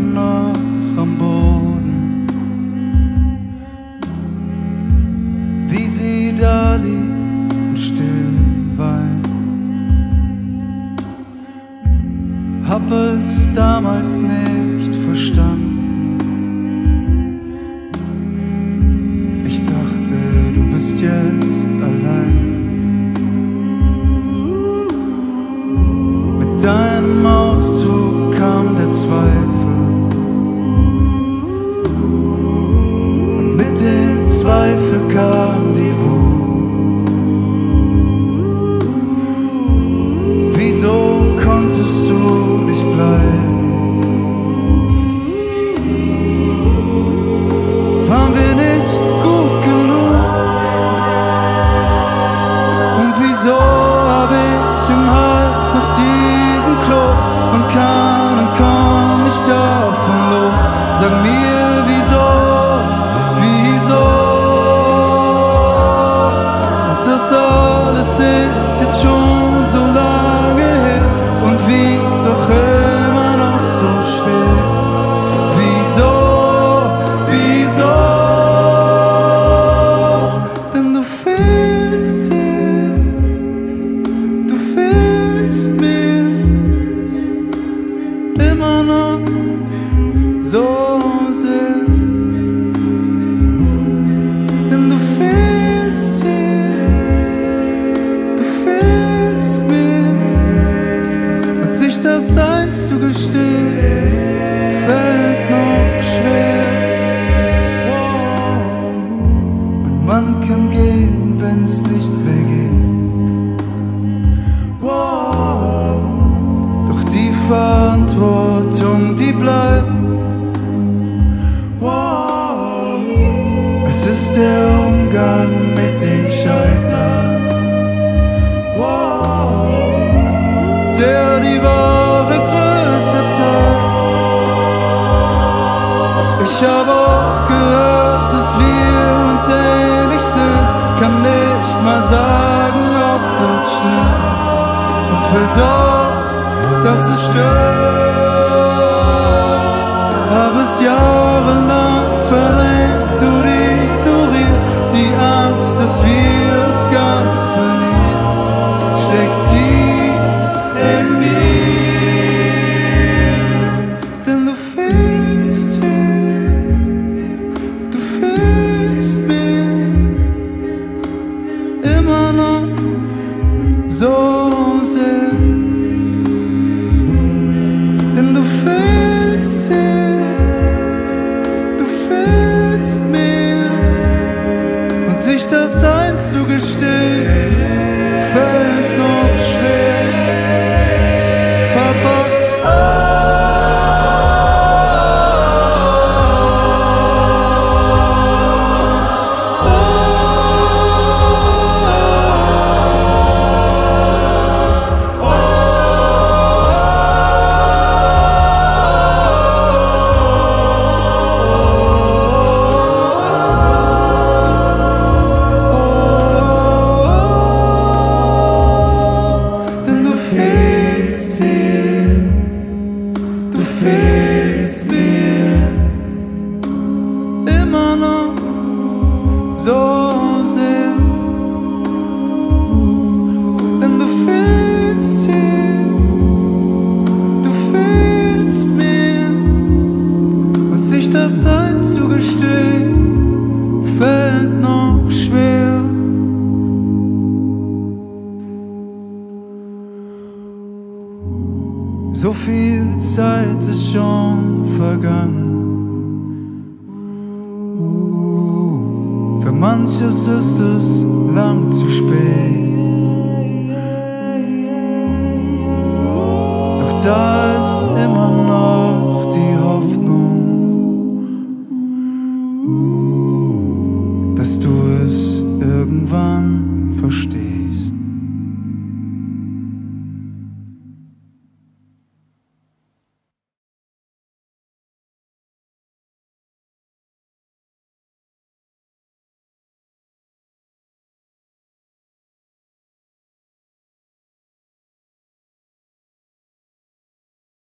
noch am Boden. Wie sie da liegt und still weint. Hab es damals nicht verstanden. Ich dachte, du bist jetzt allein. Im Hals noch diesen Kloß und kann und komm nicht davon los? Sag mir, wieso, wieso? Und das alles ist jetzt schon einzugestehen fällt noch schwer. Und man kann gehen, wenn's nicht mehr geht. Doch die Verantwortung, die bleibt. Es ist der Umgang mit dem Ich habe oft gehört, dass wir uns ähnlich sind, kann nicht mal sagen, ob das stimmt. Und will doch, dass es stimmt. Hab es jahrelang verdrängt sich das einzugestehen. Fällt So viel Zeit ist schon vergangen. Für manches ist es lang zu spät. Doch da ist immer noch die Hoffnung, dass du es irgendwann verstehst.